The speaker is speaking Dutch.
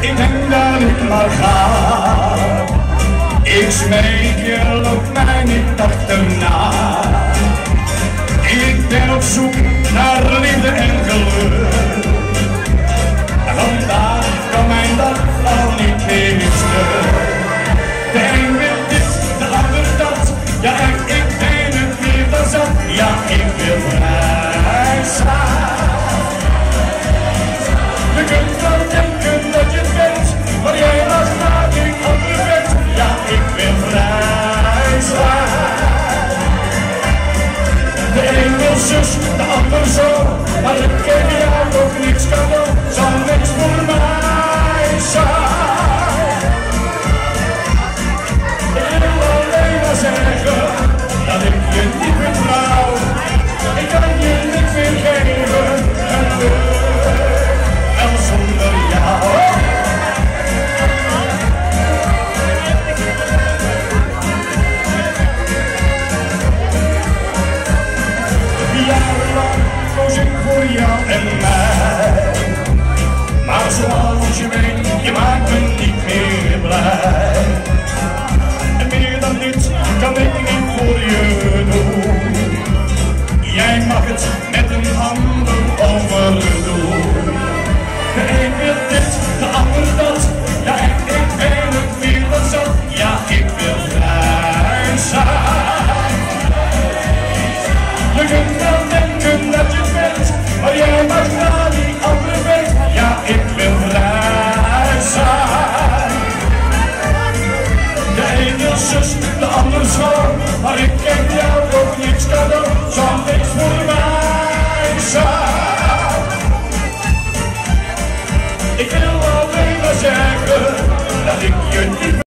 ik denk dat ik maar ga. Ik smeek je, loop mij niet achterna. Ik ben op zoek naar liefde en geluk. Vandaag kan mijn dag al niet meer stuk. De een wil dit, de ander dat. Ja, ik ben het weer dan zat. Ja, ik wil vrij zijn. De een wil zus, Wil zus, de ander zo, maar ik heb jou ook niks cadeau, zal niks voor mij zijn. Ik wil alleen maar zeggen dat ik je niet